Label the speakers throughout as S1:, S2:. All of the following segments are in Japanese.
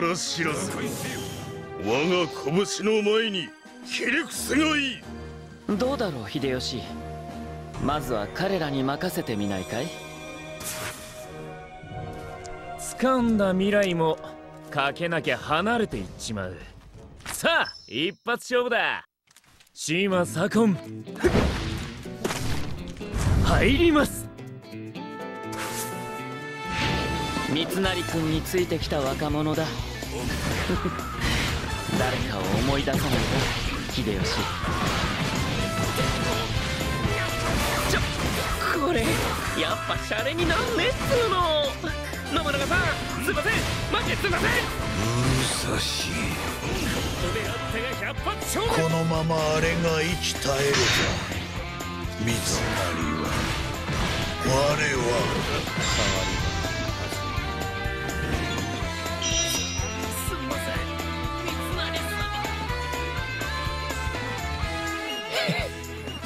S1: 力知らず我が拳の前にひれ伏せがいい。
S2: どうだろう秀吉。まずは彼らに任せてみないかい。
S3: 掴んだ未来もかけなきゃ離れていっちまう。さあ一発勝負だ。島左近。入ります。
S2: 三成君についてきた若者だ誰かを思い出さないか秀吉。
S4: ちょこれやっぱシャレになんねっつうの。信長さんすいません。マジですいません。
S1: うるさしい。
S3: 腕あってが百発勝負
S1: このままあれが生き絶えるか三成は。我は。
S4: す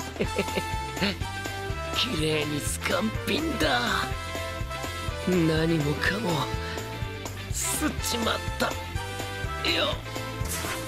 S4: 綺麗にスカンピンだ。何もかも。すっちまったよ
S1: っ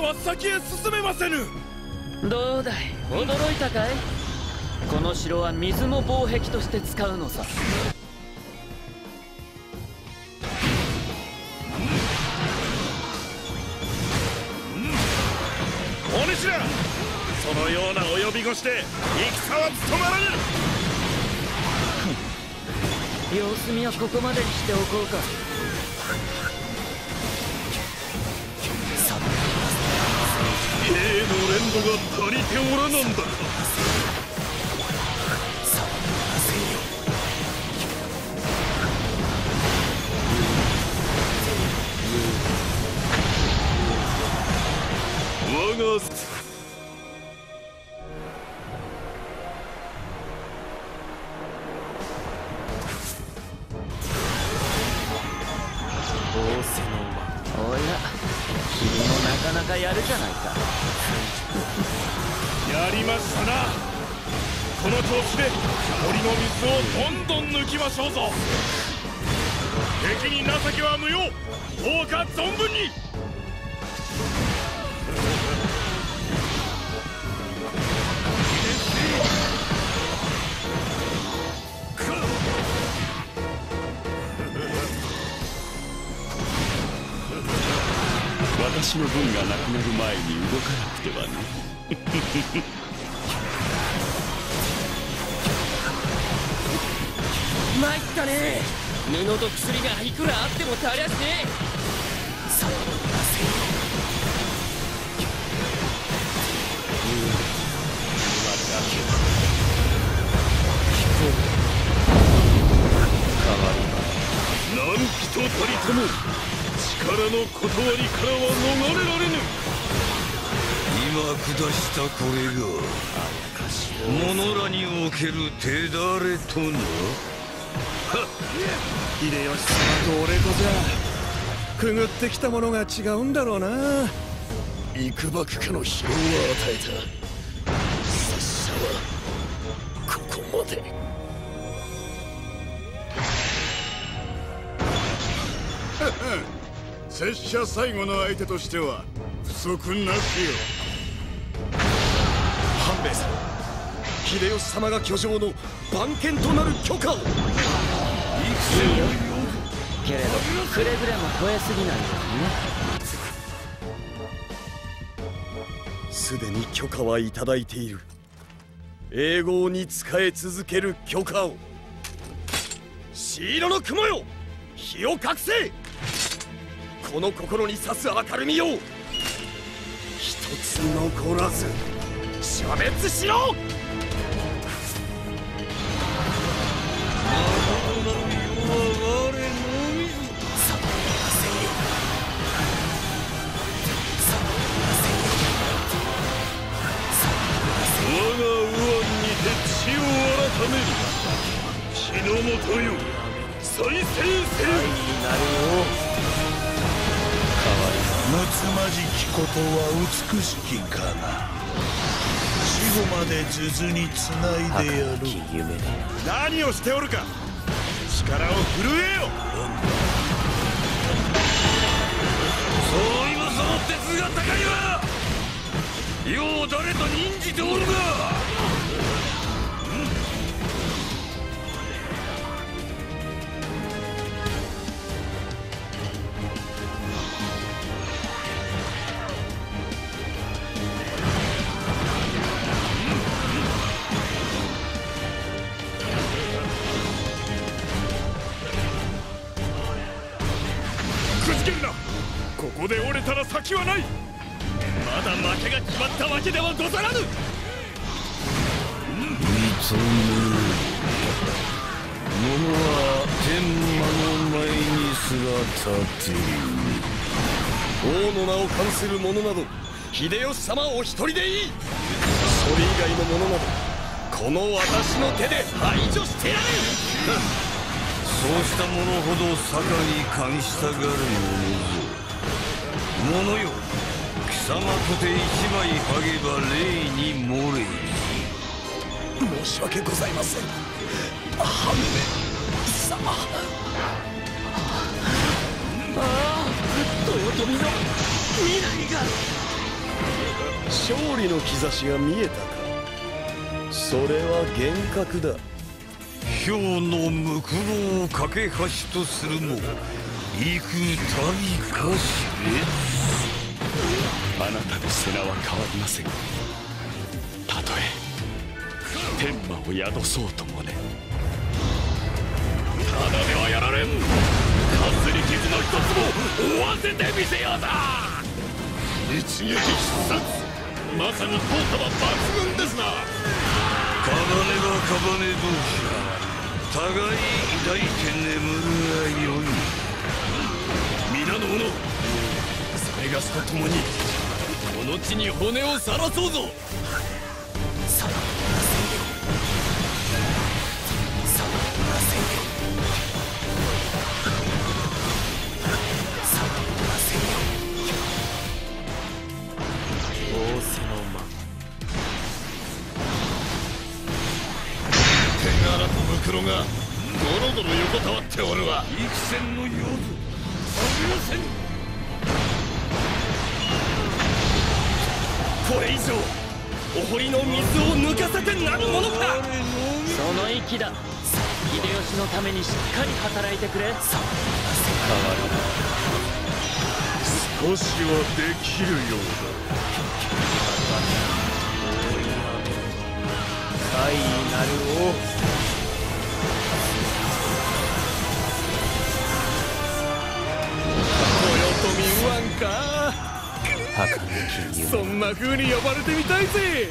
S1: では先へ進めませぬ。
S2: どうだい？驚いたかい？この城は水も防壁として使うのさ。
S1: お主らそのようなお呼び越して戦は務まらぬ！
S2: 様子見はここまでにしておこうか
S1: の連度が足りておらなんだ。か我が
S5: 私の分がなくなる前に動かなくてはね。
S4: 参ったね。布と薬がいくらあっても足りゃしねえ。さあ
S1: 何人たりとも力の断りからは逃れられぬ。
S6: 今下したこれが者らにおける手だれとな。
S7: 秀吉様と俺とじゃくぐってきたものが違うんだろうな。
S1: 幾ばくかの疲労は与えた。拙者はここまで拙者最後の相手としては不足なしよ。
S7: 半兵衛さん秀吉様が居城の番犬となる許可を。
S2: けれどくれぐれも超えすぎないようにね。
S7: すでに許可はいただいている。永劫に仕え続ける許可を。シ色の雲よ火を隠せこの心に刺す明るみを。一つ残らず消滅しろ。
S1: 我が右腕にて血を改める。死ね
S5: 源よ再戦せよ。
S1: つまじきことは美しきかな。死後まで数珠につないでやる。
S5: 何をしておるか。力を震えよ。
S6: そう今その鉄が高いわよう誰と任じておるか
S5: ここで折れたら先はない。まだ負けが決まったわけではござらぬ。
S6: 認め者は天魔の前にすら立てる
S7: 王の名を冠する者など秀吉様お一人でいい。それ以外の者などこの私の手で排除してやる。
S6: そうした者ほど坂に感したがるものぞ者よ貴様。とて一枚剥げば霊に漏れ
S1: 申し訳ございません半目様。
S2: ああ豊臣の未来が
S7: 勝利の兆しが見えたかそれは幻覚だ
S6: 氷のむくろを架け橋とするも幾たりかしれ
S5: あなたの瀬名は変わりません。たとえ天魔を宿そうともね。ただではやられん。かすり傷の一つも負わせてみせようだ。一撃必殺。まさに効果は抜群ですな。
S6: カバネはカバネ同士互い抱いて眠るがよい
S5: 皆の者それがしと共に。の地に骨をさらそうぞ。天荒とムクロがゴロゴロ横たわっておるわ。
S6: 幾千の
S5: これ以上お堀の水を抜かせてなるものか。
S2: その息だ。秀吉のためにしっかり働いてくれ。
S5: 少しはできるよう
S3: 怪異なる
S5: 豊そんな風に呼ばれてみたいぜ。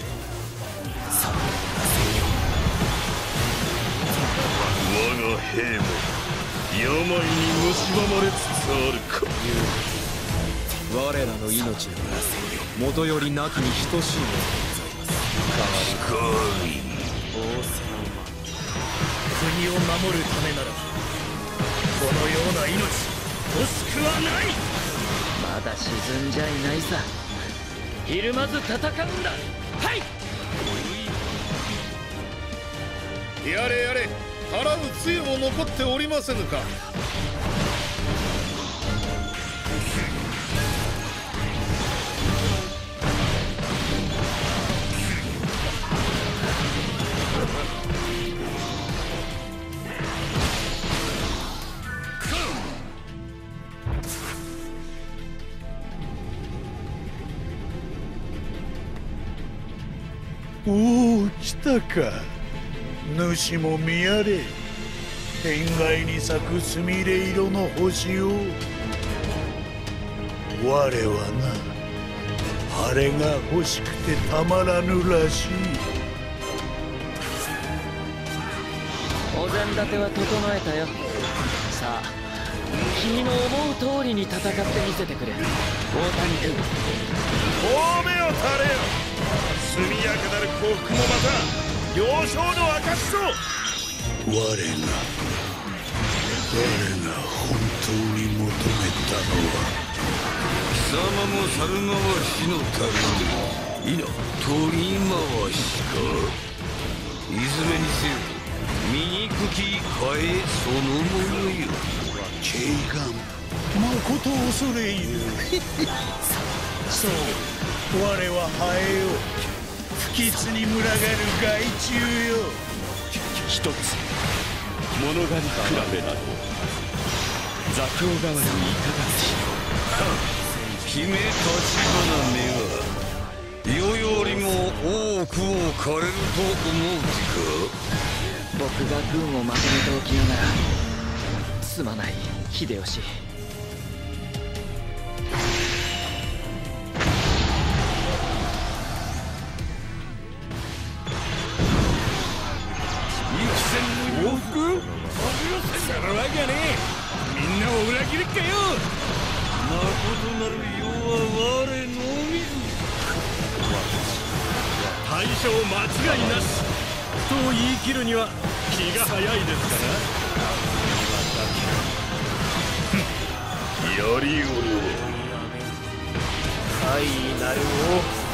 S5: 我が兵も病に蝕まれつつあるか。
S8: 我らの命なら元よりなきに等しいもの
S6: かい
S1: 国を守るためならこのような命欲しくはない。
S2: まだ沈んじゃいないさひるまず戦うんだ。はい。
S1: やれやれ払う杖も残っておりませぬか。おお来たか。主も見やれ。天外に咲くすみれ色の星を。我はなあれが欲しくてたまらぬらしい。
S2: お膳立ては整えたよ。さあ君の思う通りに戦ってみせてくれ。大谷君。
S1: 褒めをたれよ速やかなる幸福もまた幼少の証ぞ我が我が本当に求めたのは。
S6: 貴様も猿回しのためにいな取り回しか。いずれにせよ醜き替えそのものよ。
S1: 警官誠恐れ入る そう。我はハエよ不吉に群がる害虫よ。
S5: 一つ物狩り比べなど座興代わりにいかがでし
S6: 姫立花めは世よりも多くを枯れると思う
S2: 僕が軍をまとめておきながらすまない秀吉
S5: なる
S6: 世は我のみ。ぞ
S5: 大将間違いなし。と言い切るには気が早いですから。よりを。
S3: 大いなる王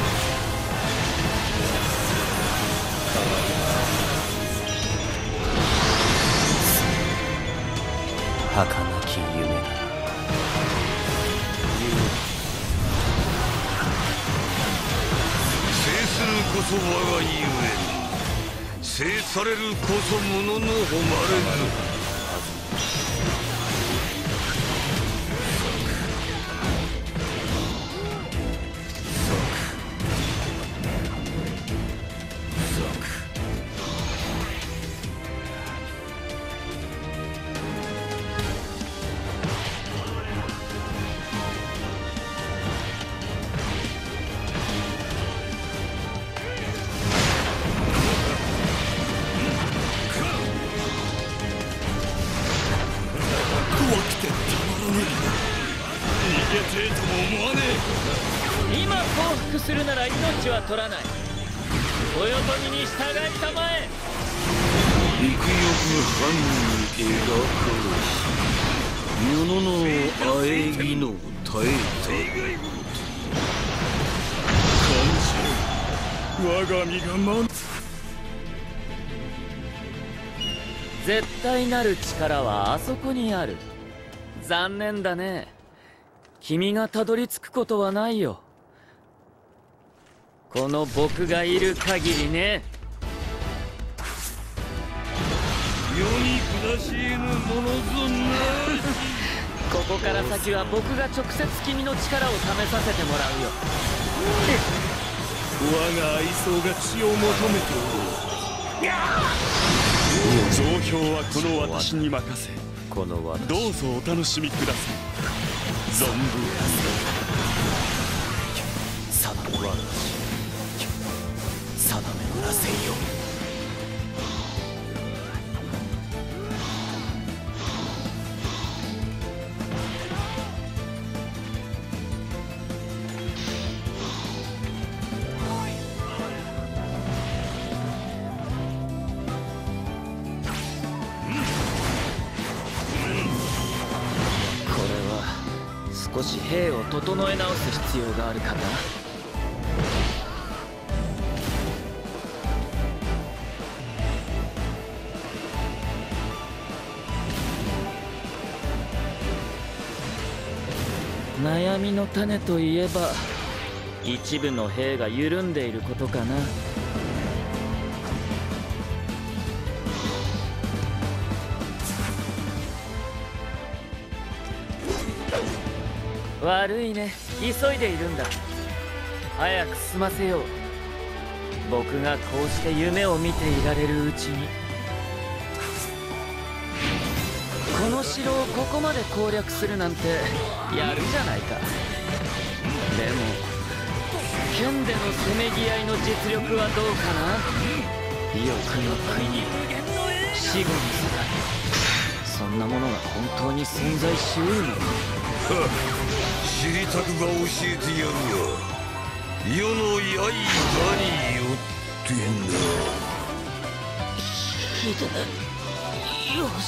S6: こそ我がゆえ制されるこそ者の誉れぞ
S5: 思わねえ。
S2: 今降伏するなら命は取らない。豊臣に従いたまえ。
S6: 幾欲藩に描かれし世ののあえぎの耐えた
S5: 我が身が満
S2: 絶対なる力はあそこにある。残念だね。君がたどり着くことはないよ。この僕がいる限りね。
S6: た世に下しえぬものぞな。
S2: ここから先は僕が直接君の力を試させてもらうよ。
S5: 我が愛憎が血を求めておる。総評はこの私に任せ。
S3: この私。
S5: どうぞお楽しみください存分
S8: 定め
S2: 兵を整え直す必要があるかな？悩みの種といえば一部の兵が緩んでいることかな。悪いね。急いでいるんだ。早く済ませよう。僕がこうして夢を見ていられるうちに。この城をここまで攻略するなんてやるじゃないか。でも剣でのせめぎ合いの実力はどうかな。欲の国。死後の世界。そんなものが本当に存在しうるのか。
S6: 知りたくば教えてやるが世の刃によってな。
S2: 秀
S4: よし。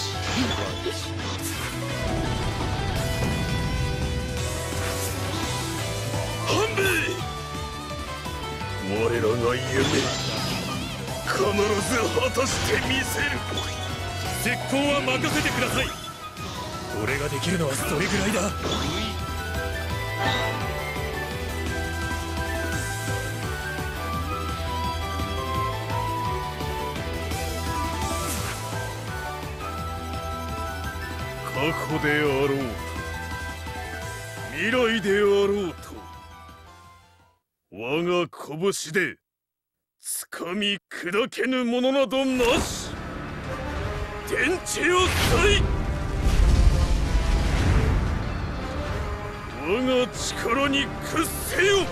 S5: 半兵衛我らが夢必ず果たしてみせる。
S3: 絶好は任せてください。俺ができるのはそれぐらいだ
S5: 過去であろうと未来であろうと我が拳で掴み砕けぬものなどなし。天地を裂い我が力に屈せよ。よ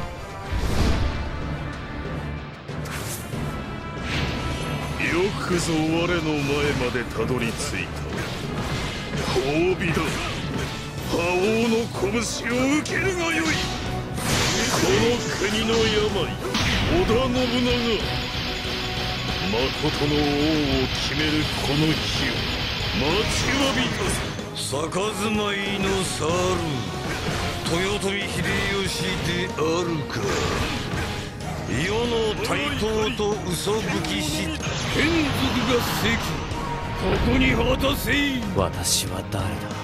S5: くぞ我の前までたどり着いた。褒美だ。覇王の拳を受けるがよい。この国の病織田信長。誠の王を決めるこの日を待ちわびた。す
S6: 佇まいの猿。豊臣秀吉であるか。世の台頭と嘘吹きし。眷属が席ここに果たせ
S3: 私は誰だ。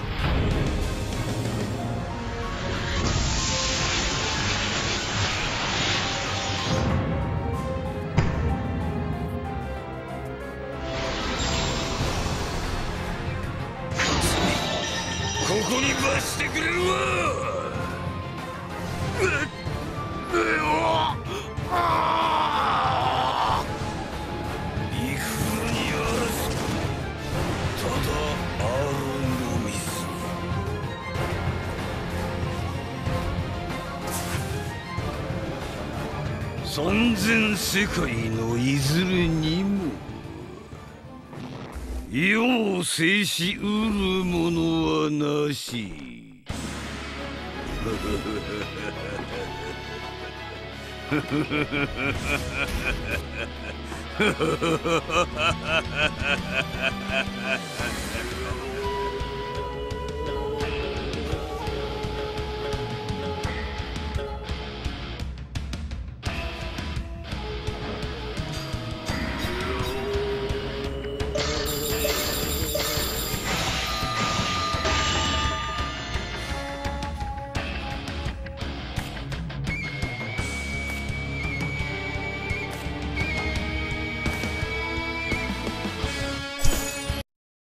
S6: ここに罰してくれるわ三千世界のいずれにも世を制しうるものはなし。